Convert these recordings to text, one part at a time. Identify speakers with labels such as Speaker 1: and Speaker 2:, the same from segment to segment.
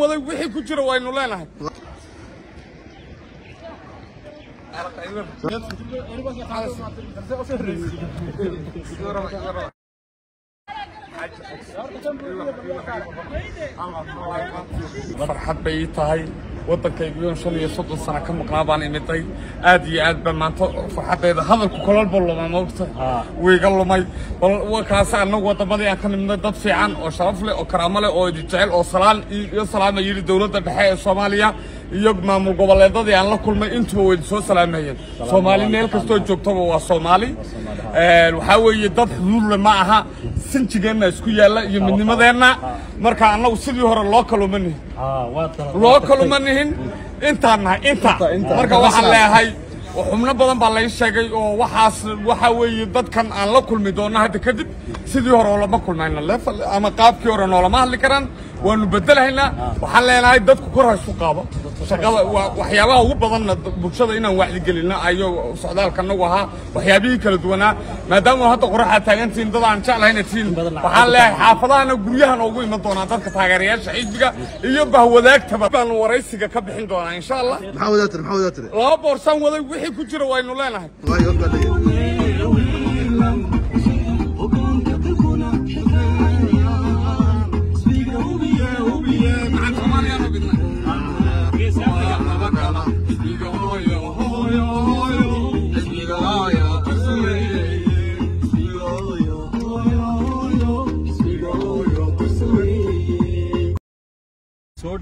Speaker 1: waday wixii ku jira waynu leenahay farxad bay ii tahay waddankayguyon shan iyo soddon sano ka maqnaa baan imiday aad iyo aad baan maanta farxaddayda hadalku kololba luma maogta wiiga lumay bal kaas annagu waddamadii aan ka nimidnay dad fiican oo sharaf leh oo karaamo leh oo idi jecel oo salaan iyo salaama yidhi dowladda dhexe ee soomaaliya يجمع مقابلة ضد أن لكل ما أنتوا ينسوا سلامين سومالي نيل كستو جوكتوا وسومالي وحاول يضد نور معها سنتجينا سكويا لا يمني ما دهنا مركا أنا وصلي هرا لوكال مني لوكال مني هن أنت أنا أنت مركا واحد هاي وحنا بدن بالله شيء وحاس وحاول يضد كان أن لكل ما دهنا هاد كذب سيدي هرا ولا ما كل ما إن الله فأما قاب كيورن ولا ما هلكران ونبدلها هنا وحلا هنا يضد كورها سقابة shaqada waxyaabaha ugu badanna bulshada inaan wacdigelinno ayo socdaalka nagu ahaa waxyaabihii kala duwanaa maadaama hadda qoraxaa taagantihiin dad aan jeclahayna tihiin waxaan leeyahay xaafadahana guryahan ugu iman doonaa dadka taageerayaasha xisbiga iyo bahwadaagtaba baanu waraysiga ka bixin doonaa insha allah
Speaker 2: maxaa wadaa tiri maxaa wadaa tiri
Speaker 1: laba boorsan waday wixii ku jira waynu leenahay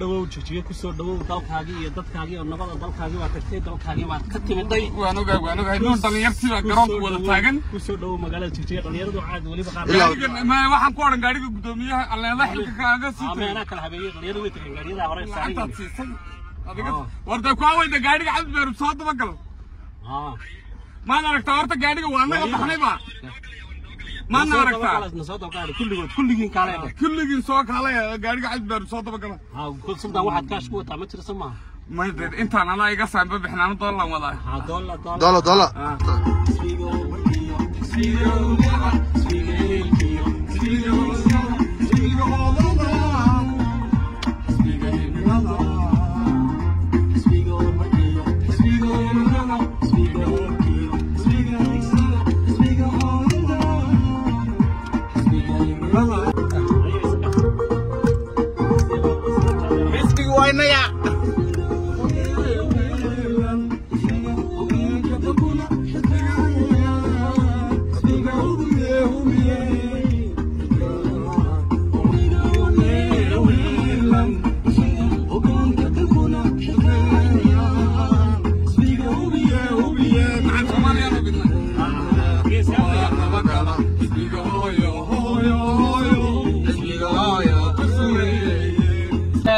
Speaker 3: dhawow jijiga ku soo dhawow dalkaagii iyo dadkaagii oo nabada dalkaagii waa tagtay dalkaagii waad ka timiday
Speaker 1: waan ogahay waan ogahay nuun dhalinyartii baa garoonka wada taagan
Speaker 3: ku soo dhawow magaalada jijiga dhalinyaradu caad weliba qaar
Speaker 2: Ilaa-
Speaker 1: Gaarigan- ma- waxaan ku odhan gaariga guddoomiyaha alleeda xilka kaaga sii tagay
Speaker 3: meelaha kala habeeyay dhalinyaradu way tageen gaariyada hore
Speaker 1: lacantaad
Speaker 3: saaran
Speaker 1: siisay adiga warda ku aweyda gaariga cabdi beerub soo dabagal
Speaker 3: haa
Speaker 1: maad aragtaa horta gaariga waa annaga baxnay ba maadna aragtaa
Speaker 3: na soo dabqaad kulligood kulligiin kaale
Speaker 1: kulligiin soo kaalaya gaariga cabdi beerub soo dabagala
Speaker 3: haa kul sultan waxaad kaash ku wataa ma jirsan maaha
Speaker 1: may deed intaan anaa iga saanba bixnaano doolan wadaa
Speaker 3: haa doola doola
Speaker 2: doola doola
Speaker 1: xisbiga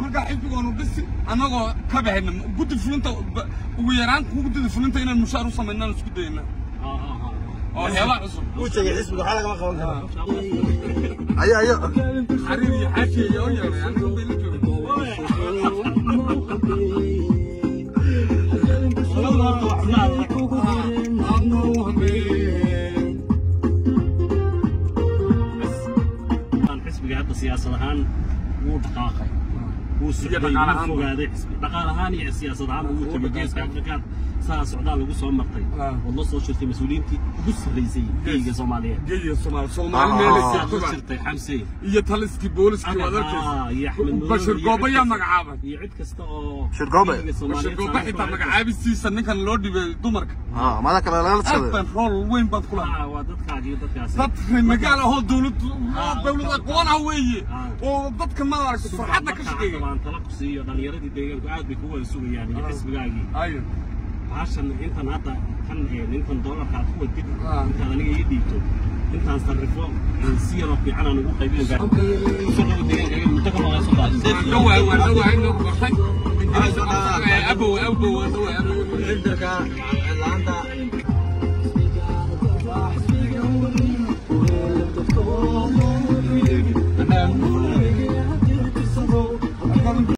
Speaker 1: markaa xisbiga waanu dhisi annagoo ka bahayna guddi fulinta ugu yaraan guddida fulinta inaan mushaar u samaynaan isku dayna oo heela cusub
Speaker 2: wuu tegey xisbiga waxaa lagama qaban karo ayo ayo
Speaker 1: xariir iyo xaashi ayaa u yeeray aniga bay la joogeen
Speaker 3: xisbiga hadda siyaasad ahaan wuu dhaqaaqay wuu socday
Speaker 1: dhaqaale
Speaker 3: wuu
Speaker 1: ahaan.
Speaker 3: fogaaday xisbi dhaqaal ahaan iyo siyaasad ahaan wuu tegay geeska afrikaad saa socdaal lagu soo martay
Speaker 1: Ah.
Speaker 3: oo la soo shirtay mas-uuliyiintii ugu sarreysay geyga soomaaliyeed
Speaker 1: geeya soomaali soomaali
Speaker 2: Ah.
Speaker 1: meelay
Speaker 3: saad la
Speaker 1: joogtoba
Speaker 3: shirtay xamse
Speaker 1: iyo taliskii booliskii waad
Speaker 3: Ah, iyo Axmed
Speaker 1: arkaysa
Speaker 3: Madow
Speaker 1: bashir
Speaker 3: iyo
Speaker 1: gooba
Speaker 3: cid
Speaker 1: yaa
Speaker 3: kasta-
Speaker 1: magacaabay
Speaker 3: iyo cid kasta oo
Speaker 2: Bashir Goobe?
Speaker 3: geyga
Speaker 1: bashir
Speaker 3: Soomaaliyeed
Speaker 1: gooba
Speaker 3: saaran
Speaker 1: xitaa
Speaker 3: ku
Speaker 1: magacaabistiisa ninkan loo dhibay dumarka
Speaker 2: ah maada kale lagala
Speaker 1: aad
Speaker 2: socday
Speaker 1: baan rool weyn baad ku lahaa
Speaker 3: Ah, waa dadkaagi iyo dadkaasi
Speaker 1: dad magaal ahoo dowlad dowlad aqoon ah weeye
Speaker 3: Ah.
Speaker 1: oo dadka ma aragta farxadda ka shaqeeya
Speaker 3: أن تلقصي ودليرتي دين قاعد بقوة السوقي يعني
Speaker 1: يحس
Speaker 3: بقاعي أيوه عشان أنت نعطى كان أنت دولار كعفو كده
Speaker 1: أنت
Speaker 3: أنا نيجي يدي تو أنت هنصرفه هنسير ربي عنا نقول قيبين بعد شو نقول دين قاعد متكلم على صلاة
Speaker 1: دين هو هو هو عنده أبو أبو هو أبو عندك
Speaker 2: الآن